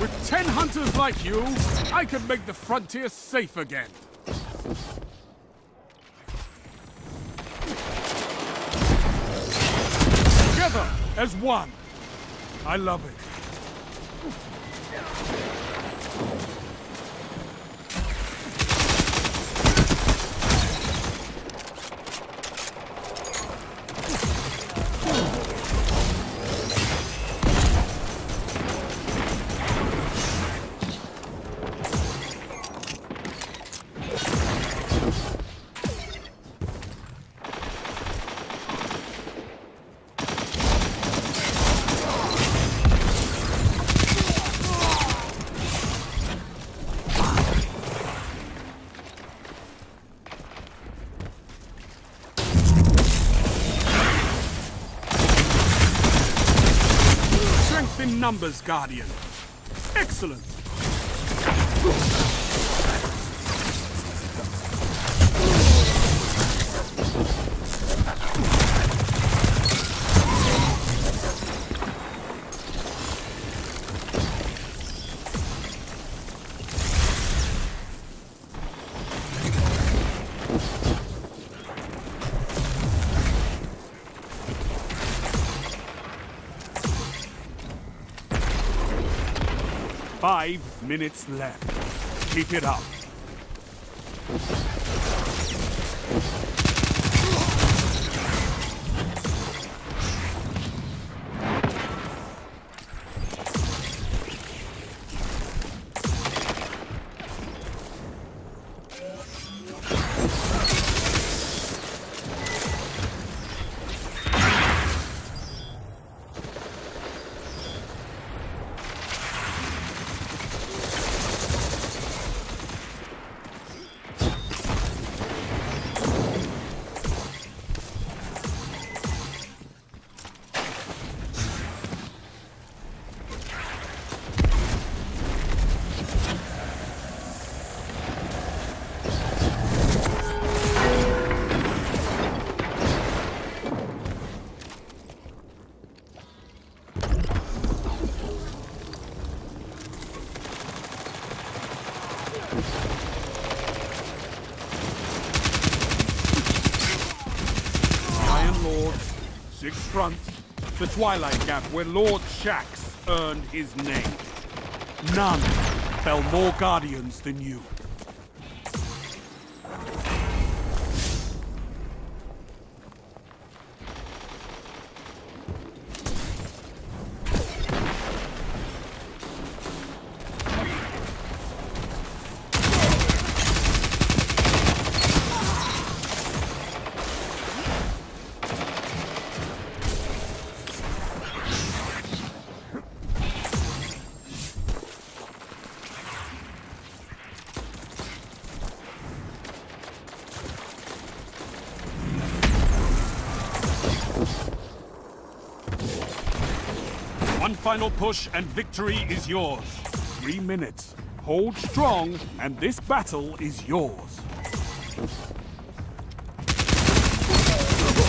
With ten hunters like you, I can make the frontier safe again. Together as one. I love it. In numbers, Guardian. Excellent. Five minutes left. Keep it up. Iron Lord, Six Fronts, the Twilight Gap where Lord Shaxx earned his name. None fell more guardians than you. One final push and victory is yours. Three minutes. Hold strong and this battle is yours.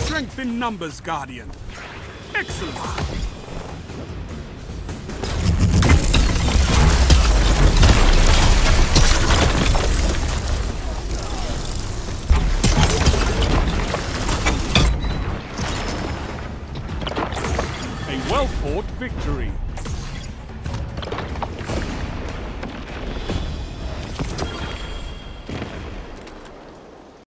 Strength in numbers, Guardian. Excellent. A well-fought victory.